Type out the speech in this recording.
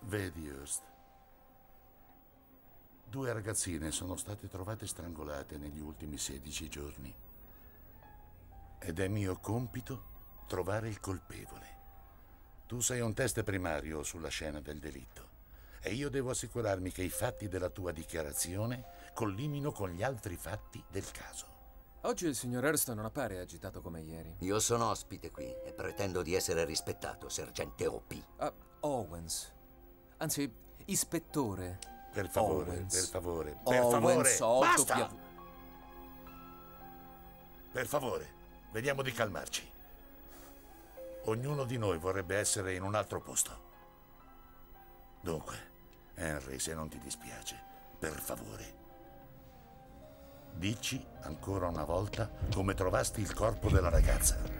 Vedi, Hurst. Due ragazzine sono state trovate strangolate negli ultimi 16 giorni. Ed è mio compito trovare il colpevole. Tu sei un test primario sulla scena del delitto e io devo assicurarmi che i fatti della tua dichiarazione collimino con gli altri fatti del caso. Oggi il signor Hurst non appare agitato come ieri. Io sono ospite qui e pretendo di essere rispettato, sergente O.P. Ah, Owens. Anzi, ispettore. Per favore, Owens. per favore, per Owens, favore. Basta! Pia- Per favore, vediamo di calmarci. Ognuno di noi vorrebbe essere in un altro posto. Dunque, Henry, se non ti dispiace, per favore, dici ancora una volta come trovasti il corpo della ragazza.